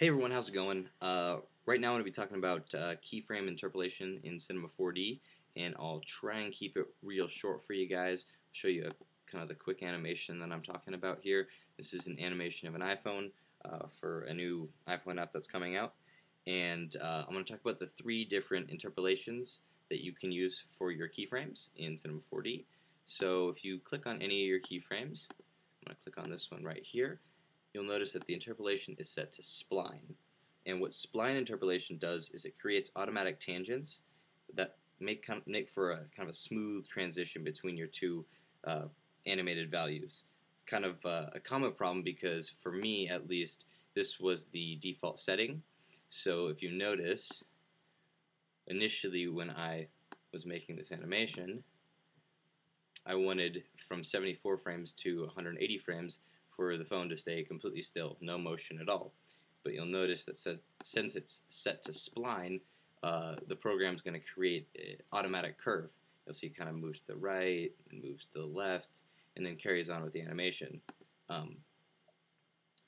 Hey everyone, how's it going? Uh, right now I'm going to be talking about uh, keyframe interpolation in Cinema 4D, and I'll try and keep it real short for you guys. I'll show you a, kind of the quick animation that I'm talking about here. This is an animation of an iPhone uh, for a new iPhone app that's coming out, and uh, I'm going to talk about the three different interpolations that you can use for your keyframes in Cinema 4D. So if you click on any of your keyframes, I'm going to click on this one right here, you'll notice that the interpolation is set to spline. And what spline interpolation does is it creates automatic tangents that make, kind of, make for a kind of a smooth transition between your two uh, animated values. It's kind of uh, a common problem because for me at least this was the default setting. So if you notice, initially when I was making this animation, I wanted from 74 frames to 180 frames for the phone to stay completely still, no motion at all. But you'll notice that since it's set to spline, uh, the program's going to create an automatic curve. You'll see it kind of moves to the right, moves to the left, and then carries on with the animation. Um,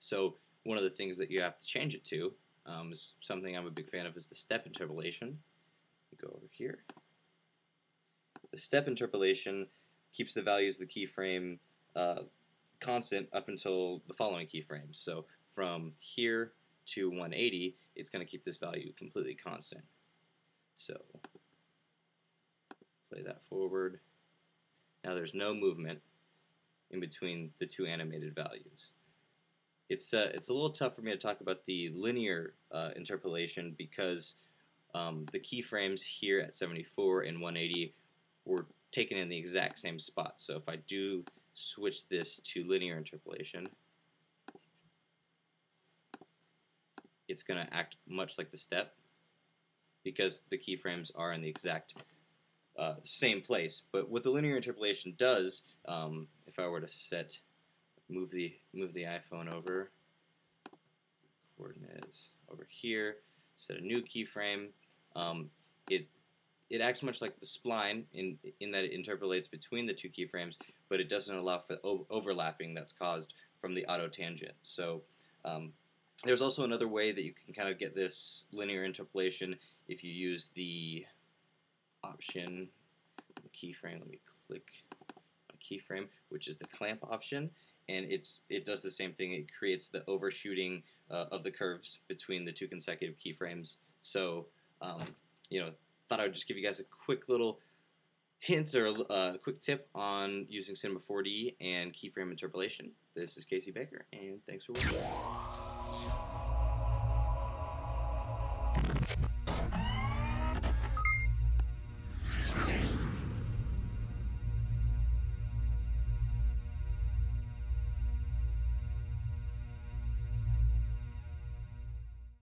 so one of the things that you have to change it to um, is something I'm a big fan of is the step interpolation. Go over here. The step interpolation keeps the values of the keyframe uh, constant up until the following keyframes. So from here to 180, it's going to keep this value completely constant. So play that forward. Now there's no movement in between the two animated values. It's, uh, it's a little tough for me to talk about the linear uh, interpolation because um, the keyframes here at 74 and 180 were taken in the exact same spot. So if I do switch this to linear interpolation, it's going to act much like the step because the keyframes are in the exact uh, same place. But what the linear interpolation does, um, if I were to set, move the move the iPhone over, coordinates over here, set a new keyframe, um, it it acts much like the spline in in that it interpolates between the two keyframes, but it doesn't allow for overlapping that's caused from the auto tangent. So um, there's also another way that you can kind of get this linear interpolation if you use the option keyframe. Let me click a keyframe, which is the clamp option, and it's it does the same thing. It creates the overshooting uh, of the curves between the two consecutive keyframes. So um, you know thought I would just give you guys a quick little hint or a uh, quick tip on using Cinema 4D and keyframe interpolation. This is Casey Baker, and thanks for watching.